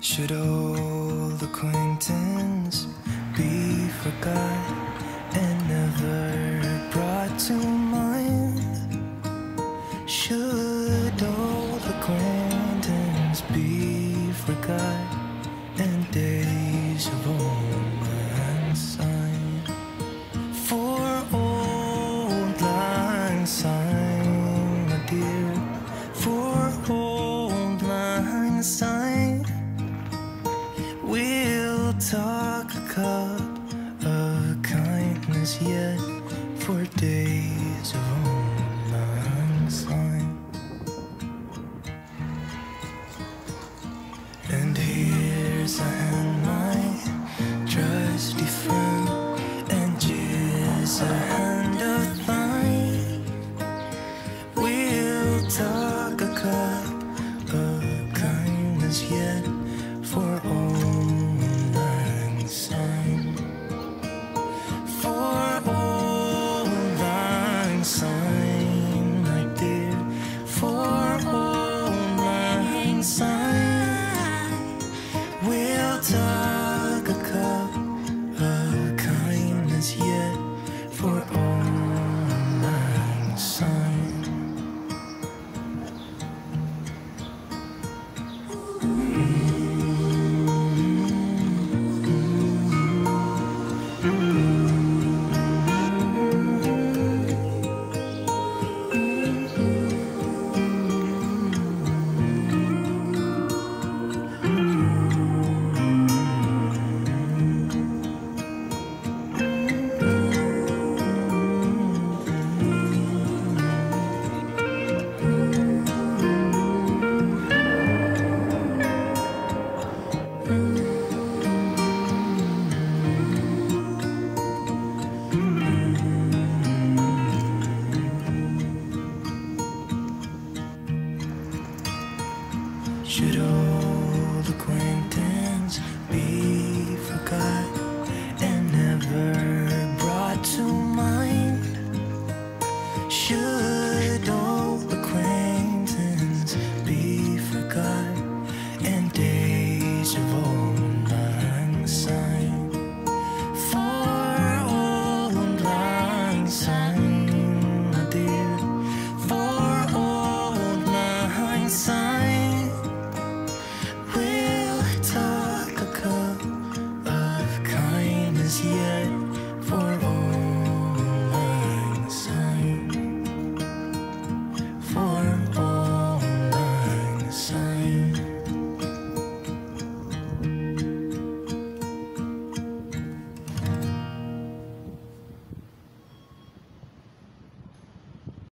Should old acquaintance be forgot and never forgot and days of old unsigned? For old lang syne, my dear, for old lang syne. We'll talk a cup of kindness yet for days for old lang syne. For syne, my dear. For old lang syne. We'll talk a cup should always yet.